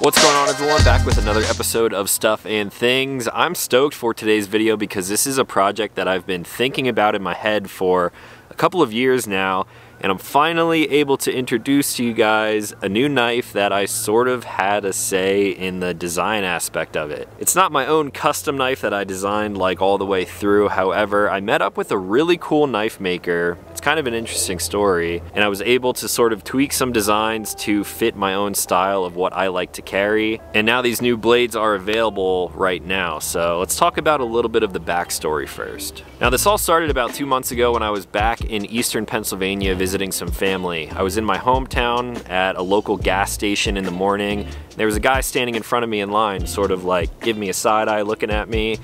What's going on everyone? Back with another episode of Stuff and Things. I'm stoked for today's video because this is a project that I've been thinking about in my head for a couple of years now and I'm finally able to introduce to you guys a new knife that I sort of had a say in the design aspect of it. It's not my own custom knife that I designed like all the way through, however, I met up with a really cool knife maker. It's kind of an interesting story, and I was able to sort of tweak some designs to fit my own style of what I like to carry, and now these new blades are available right now, so let's talk about a little bit of the backstory first. Now this all started about two months ago when I was back in eastern Pennsylvania visiting some family. I was in my hometown at a local gas station in the morning. There was a guy standing in front of me in line, sort of like give me a side eye looking at me.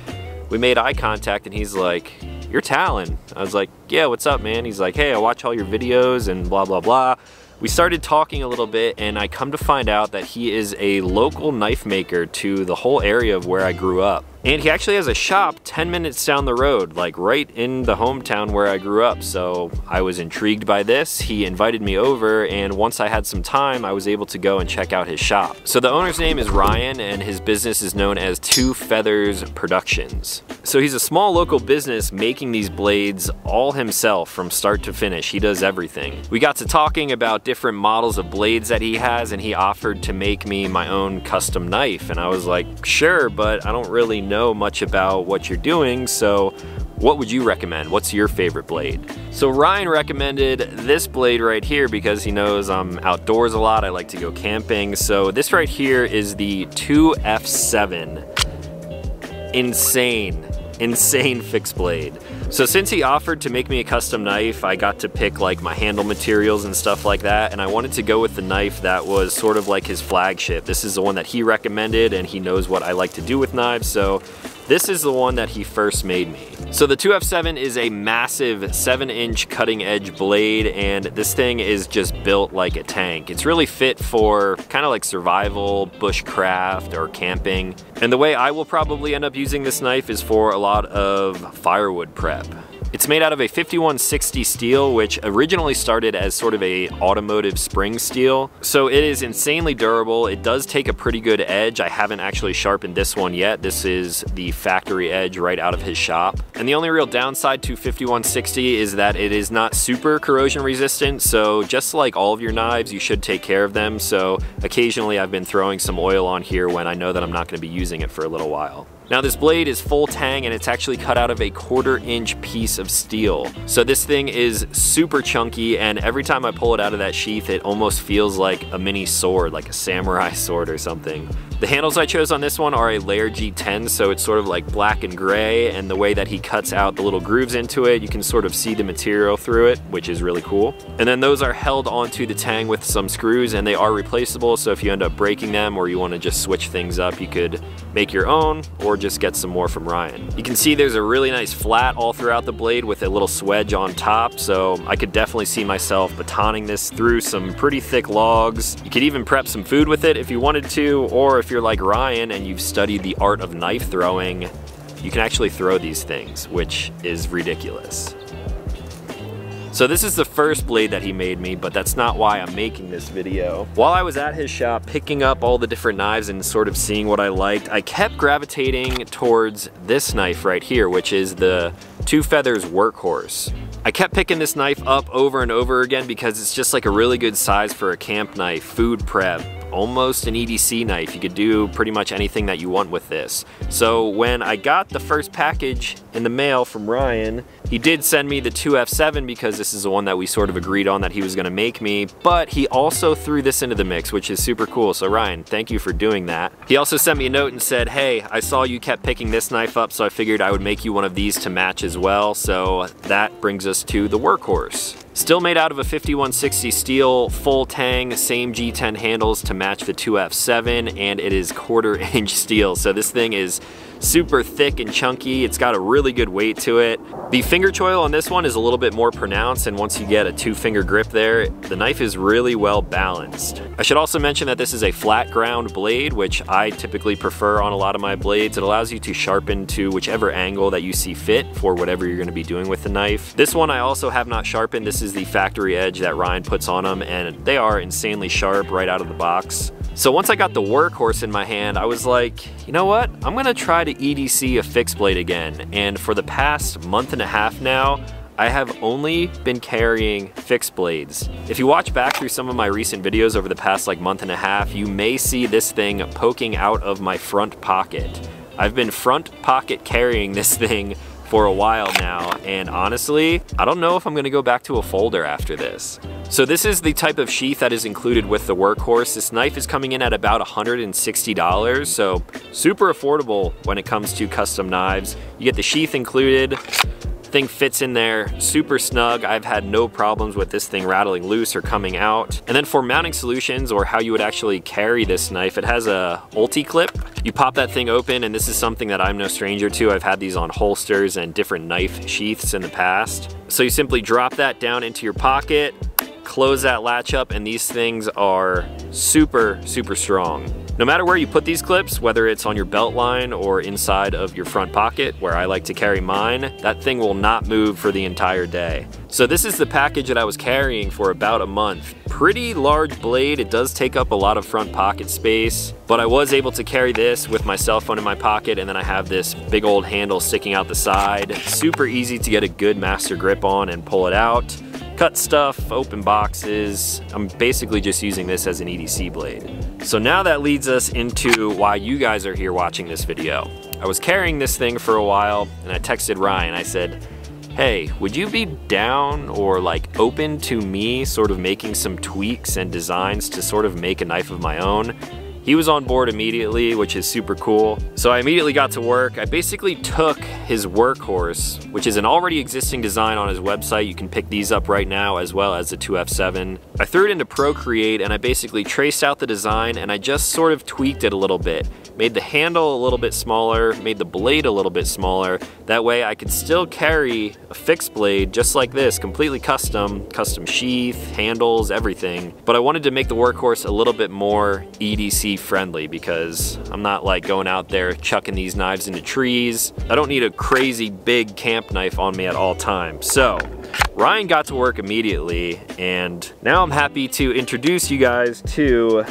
We made eye contact and he's like, you're Talon. I was like, yeah, what's up, man? He's like, hey, I watch all your videos and blah, blah, blah. We started talking a little bit and I come to find out that he is a local knife maker to the whole area of where I grew up. And he actually has a shop 10 minutes down the road, like right in the hometown where I grew up. So I was intrigued by this. He invited me over and once I had some time, I was able to go and check out his shop. So the owner's name is Ryan and his business is known as Two Feathers Productions. So he's a small local business making these blades all himself from start to finish. He does everything. We got to talking about different models of blades that he has and he offered to make me my own custom knife. And I was like, sure, but I don't really know know much about what you're doing, so what would you recommend? What's your favorite blade? So Ryan recommended this blade right here because he knows I'm outdoors a lot, I like to go camping. So this right here is the 2F7. Insane, insane fixed blade. So since he offered to make me a custom knife, I got to pick like my handle materials and stuff like that, and I wanted to go with the knife that was sort of like his flagship. This is the one that he recommended, and he knows what I like to do with knives, so this is the one that he first made me. So the 2F7 is a massive 7 inch cutting edge blade and this thing is just built like a tank. It's really fit for kind of like survival, bushcraft, or camping. And the way I will probably end up using this knife is for a lot of firewood prep. It's made out of a 5160 steel, which originally started as sort of a automotive spring steel. So it is insanely durable. It does take a pretty good edge. I haven't actually sharpened this one yet. This is the factory edge right out of his shop. And the only real downside to 5160 is that it is not super corrosion resistant. So just like all of your knives, you should take care of them. So occasionally I've been throwing some oil on here when I know that I'm not gonna be using it for a little while. Now this blade is full tang and it's actually cut out of a quarter inch piece of steel. So this thing is super chunky and every time I pull it out of that sheath it almost feels like a mini sword, like a samurai sword or something. The handles I chose on this one are a Layer G10, so it's sort of like black and gray, and the way that he cuts out the little grooves into it, you can sort of see the material through it, which is really cool. And then those are held onto the tang with some screws, and they are replaceable, so if you end up breaking them or you want to just switch things up, you could make your own or just get some more from Ryan. You can see there's a really nice flat all throughout the blade with a little swedge on top, so I could definitely see myself batoning this through some pretty thick logs. You could even prep some food with it if you wanted to, or if you're like Ryan and you've studied the art of knife throwing, you can actually throw these things, which is ridiculous. So this is the first blade that he made me, but that's not why I'm making this video. While I was at his shop picking up all the different knives and sort of seeing what I liked, I kept gravitating towards this knife right here, which is the Two Feathers Workhorse. I kept picking this knife up over and over again because it's just like a really good size for a camp knife, food prep, almost an EDC knife. You could do pretty much anything that you want with this. So when I got the first package in the mail from Ryan, he did send me the 2F7 because this is the one that we sort of agreed on that he was gonna make me, but he also threw this into the mix, which is super cool. So Ryan, thank you for doing that. He also sent me a note and said, hey, I saw you kept picking this knife up, so I figured I would make you one of these to match as well. So that brings us to the workhorse. Still made out of a 5160 steel, full tang, same G10 handles to match the 2F7, and it is quarter inch steel. So this thing is super thick and chunky. It's got a really good weight to it. The finger choil on this one is a little bit more pronounced and once you get a two finger grip there, the knife is really well balanced. I should also mention that this is a flat ground blade, which I typically prefer on a lot of my blades. It allows you to sharpen to whichever angle that you see fit for whatever you're gonna be doing with the knife. This one I also have not sharpened. This is the factory edge that Ryan puts on them and they are insanely sharp right out of the box. So once I got the workhorse in my hand, I was like, you know what? I'm gonna try to EDC a fixed blade again. And for the past month and a half now, I have only been carrying fixed blades. If you watch back through some of my recent videos over the past like month and a half, you may see this thing poking out of my front pocket. I've been front pocket carrying this thing for a while now, and honestly, I don't know if I'm gonna go back to a folder after this. So this is the type of sheath that is included with the Workhorse. This knife is coming in at about $160, so super affordable when it comes to custom knives. You get the sheath included, thing fits in there super snug. I've had no problems with this thing rattling loose or coming out. And then for mounting solutions or how you would actually carry this knife, it has a ulti clip. You pop that thing open and this is something that I'm no stranger to. I've had these on holsters and different knife sheaths in the past. So you simply drop that down into your pocket, close that latch up and these things are super, super strong. No matter where you put these clips, whether it's on your belt line or inside of your front pocket, where I like to carry mine, that thing will not move for the entire day. So this is the package that I was carrying for about a month. Pretty large blade, it does take up a lot of front pocket space, but I was able to carry this with my cell phone in my pocket and then I have this big old handle sticking out the side. Super easy to get a good master grip on and pull it out cut stuff, open boxes. I'm basically just using this as an EDC blade. So now that leads us into why you guys are here watching this video. I was carrying this thing for a while and I texted Ryan, I said, hey, would you be down or like open to me sort of making some tweaks and designs to sort of make a knife of my own? He was on board immediately, which is super cool. So I immediately got to work. I basically took his workhorse, which is an already existing design on his website. You can pick these up right now as well as the 2F7. I threw it into Procreate and I basically traced out the design and I just sort of tweaked it a little bit. Made the handle a little bit smaller, made the blade a little bit smaller. That way I could still carry a fixed blade just like this, completely custom, custom sheath, handles, everything. But I wanted to make the workhorse a little bit more EDC friendly because I'm not like going out there chucking these knives into trees. I don't need a crazy big camp knife on me at all times. So Ryan got to work immediately and now I'm happy to introduce you guys to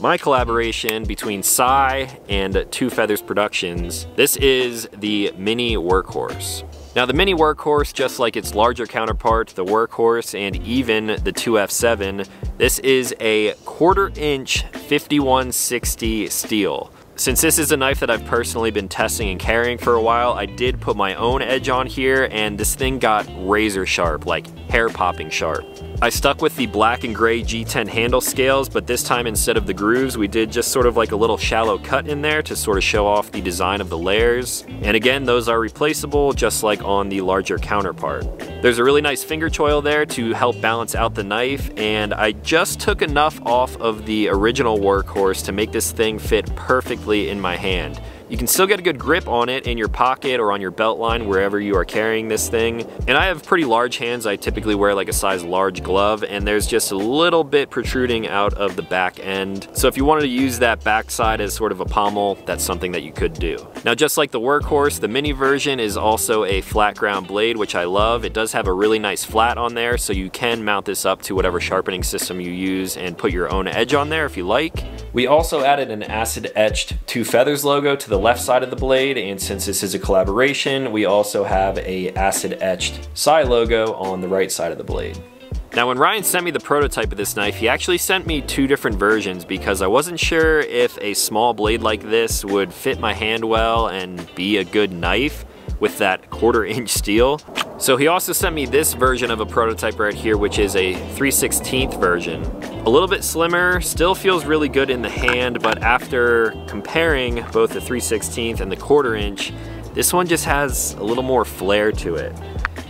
my collaboration between Sei and Two Feathers Productions. This is the Mini Workhorse. Now the Mini Workhorse, just like its larger counterpart, the Workhorse, and even the 2F7, this is a quarter inch 5160 steel. Since this is a knife that I've personally been testing and carrying for a while, I did put my own edge on here and this thing got razor sharp, like hair popping sharp. I stuck with the black and gray G10 handle scales, but this time instead of the grooves, we did just sort of like a little shallow cut in there to sort of show off the design of the layers. And again, those are replaceable just like on the larger counterpart. There's a really nice finger choil there to help balance out the knife, and I just took enough off of the original workhorse to make this thing fit perfectly in my hand. You can still get a good grip on it in your pocket or on your belt line wherever you are carrying this thing. And I have pretty large hands. I typically wear like a size large glove and there's just a little bit protruding out of the back end. So if you wanted to use that backside as sort of a pommel, that's something that you could do. Now just like the Workhorse, the mini version is also a flat ground blade, which I love. It does have a really nice flat on there, so you can mount this up to whatever sharpening system you use and put your own edge on there if you like. We also added an acid etched two feathers logo to the left side of the blade, and since this is a collaboration, we also have a acid etched Sei logo on the right side of the blade. Now when Ryan sent me the prototype of this knife, he actually sent me two different versions because I wasn't sure if a small blade like this would fit my hand well and be a good knife with that quarter inch steel. So he also sent me this version of a prototype right here, which is a 3 16th version. A little bit slimmer, still feels really good in the hand, but after comparing both the 3 16th and the quarter inch, this one just has a little more flair to it.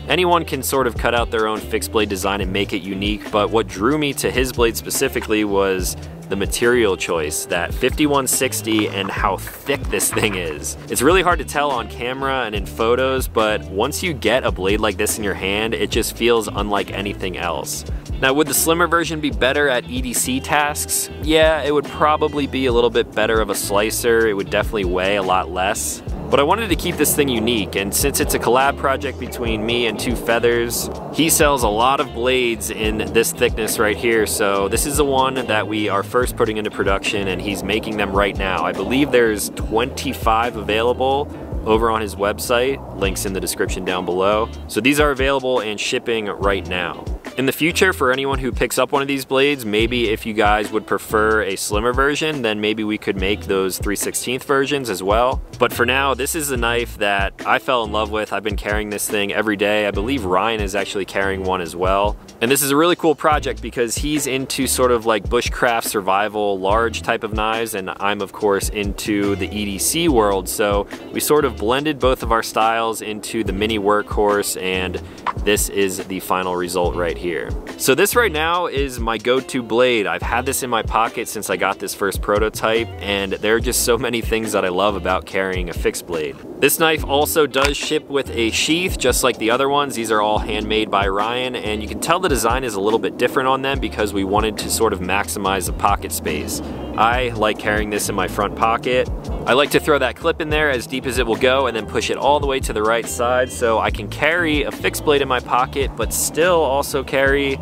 Anyone can sort of cut out their own fixed blade design and make it unique, but what drew me to his blade specifically was the material choice, that 5160 and how thick this thing is. It's really hard to tell on camera and in photos, but once you get a blade like this in your hand, it just feels unlike anything else. Now would the slimmer version be better at EDC tasks? Yeah, it would probably be a little bit better of a slicer. It would definitely weigh a lot less. But I wanted to keep this thing unique, and since it's a collab project between me and Two Feathers, he sells a lot of blades in this thickness right here, so this is the one that we are first putting into production, and he's making them right now. I believe there's 25 available, over on his website. Links in the description down below. So these are available and shipping right now. In the future, for anyone who picks up one of these blades, maybe if you guys would prefer a slimmer version, then maybe we could make those 3 16th versions as well. But for now, this is a knife that I fell in love with. I've been carrying this thing every day. I believe Ryan is actually carrying one as well. And this is a really cool project because he's into sort of like bushcraft survival, large type of knives, and I'm of course into the EDC world. So we sort of blended both of our styles into the mini workhorse and this is the final result right here. So this right now is my go-to blade. I've had this in my pocket since I got this first prototype and there are just so many things that I love about carrying a fixed blade. This knife also does ship with a sheath just like the other ones. These are all handmade by Ryan and you can tell the design is a little bit different on them because we wanted to sort of maximize the pocket space. I like carrying this in my front pocket. I like to throw that clip in there as deep as it will go and then push it all the way to the right side so I can carry a fixed blade in my pocket but still also carry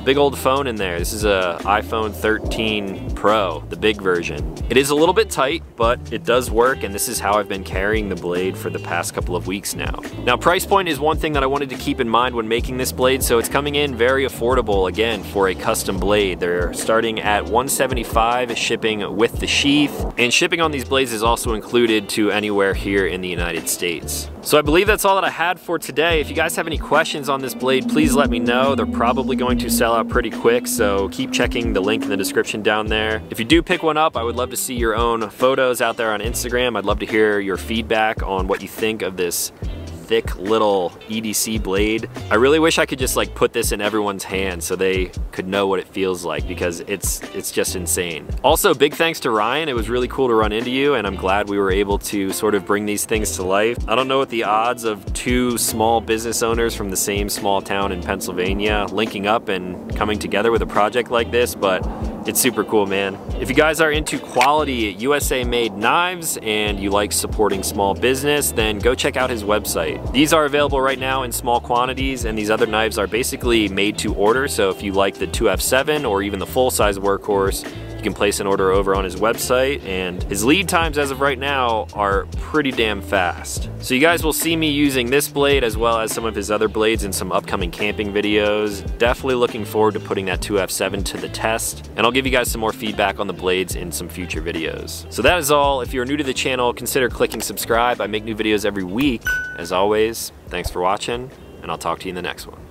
a big old phone in there. This is a iPhone 13 Pro, the big version. It is a little bit tight, but it does work, and this is how I've been carrying the blade for the past couple of weeks now. Now, price point is one thing that I wanted to keep in mind when making this blade, so it's coming in very affordable, again, for a custom blade. They're starting at 175 shipping with the sheath, and shipping on these blades is also included to anywhere here in the United States. So I believe that's all that I had for today. If you guys have any questions on this blade, please let me know. They're probably going to sell out pretty quick, so keep checking the link in the description down there. If you do pick one up, I would love to see your own photos out there on Instagram. I'd love to hear your feedback on what you think of this thick little EDC blade. I really wish I could just like put this in everyone's hand so they could know what it feels like because it's it's just insane. Also, big thanks to Ryan. It was really cool to run into you and I'm glad we were able to sort of bring these things to life. I don't know what the odds of two small business owners from the same small town in Pennsylvania linking up and coming together with a project like this, but it's super cool, man. If you guys are into quality USA made knives and you like supporting small business, then go check out his website. These are available right now in small quantities and these other knives are basically made to order. So if you like the 2F7 or even the full size workhorse, you can place an order over on his website and his lead times as of right now are pretty damn fast. So you guys will see me using this blade as well as some of his other blades in some upcoming camping videos. Definitely looking forward to putting that 2F7 to the test and I'll give you guys some more feedback on the blades in some future videos. So that is all. If you're new to the channel, consider clicking subscribe. I make new videos every week. As always, thanks for watching and I'll talk to you in the next one.